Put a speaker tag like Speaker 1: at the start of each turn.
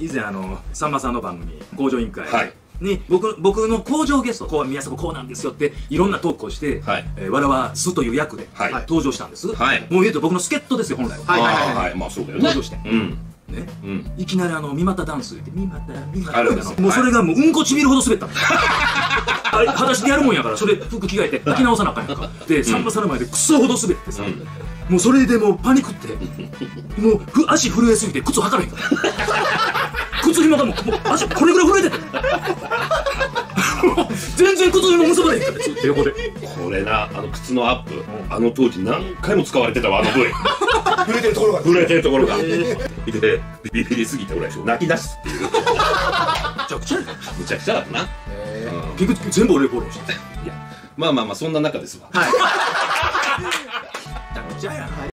Speaker 1: 以前あのさんまさんの番組「工場委員会」
Speaker 2: はい。
Speaker 1: に僕僕の工場ゲストこう宮迫こうなんですよってい。ろんなトークをして「
Speaker 2: はい。
Speaker 1: えーわらわす」という役で、
Speaker 2: はい。
Speaker 1: 登場したんです、
Speaker 2: はい。
Speaker 1: もう言うと僕の助っ人ですよ本来は、
Speaker 3: はい。はいはい
Speaker 2: はい。まあそうだよね。
Speaker 1: 登場して。
Speaker 2: うん。
Speaker 1: ね。
Speaker 2: うん。
Speaker 1: いきなりあの三股ダンス言って三股三股
Speaker 2: あるんですよ。
Speaker 1: もうそれがもううんこちびるほど滑った。のあれ裸足でやるもんやからそれ服着替えて履き直さなあかんやんか。でさんまさんの前でクソほど滑ってさ、
Speaker 2: うん。
Speaker 1: もうそれでもうパニックってもうふ足震えすぎて靴履かれへんから靴紐がもうもう足これぐらい震えて全然靴紐結ばれへんからずっと横で
Speaker 2: これなあの靴のアップあの当時何回も使われてたわあの部位。
Speaker 3: 触れてるところが。
Speaker 2: 震えてるところが。でビビりすぎて俺は泣き出すっていう。
Speaker 1: めちゃくちゃや
Speaker 2: むちゃくちゃだな。
Speaker 3: え
Speaker 2: うん。
Speaker 1: 結局全部俺フォローして
Speaker 2: いやまあまあまあそんな中ですわ。
Speaker 3: ーはい